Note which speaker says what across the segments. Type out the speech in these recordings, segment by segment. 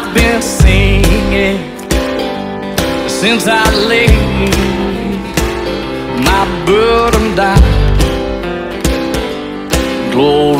Speaker 1: I've been singing since I laid my burden down. Glory.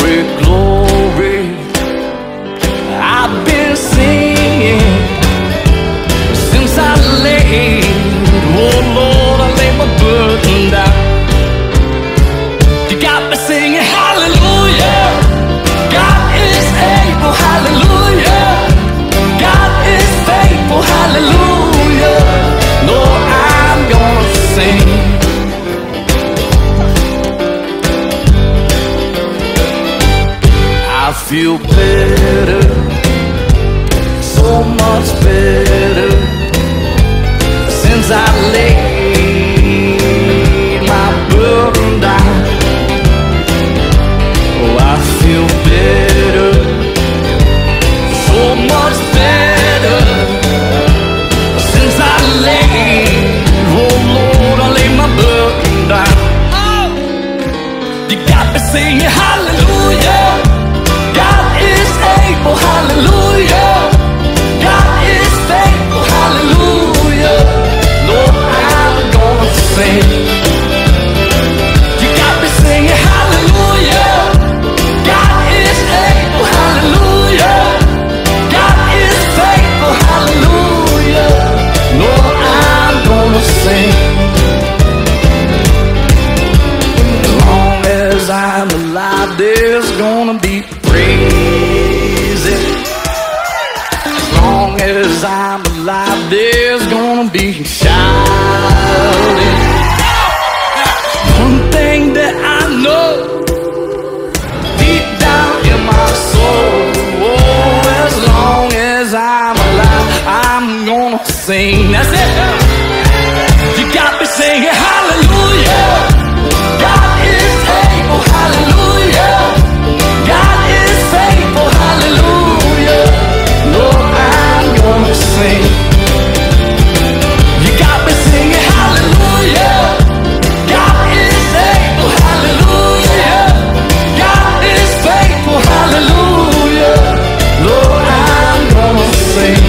Speaker 1: Feel better, so much better since I laid my burden down. Oh, I feel better, so much better since I laid. Oh Lord, I laid my burden down. Oh, you got me singing hallelujah. Alive, there's gonna be praising. As long as I'm alive, there's gonna be shouting. One thing that I know deep down in my soul, oh, as long as I'm alive, I'm gonna sing. That's it. sing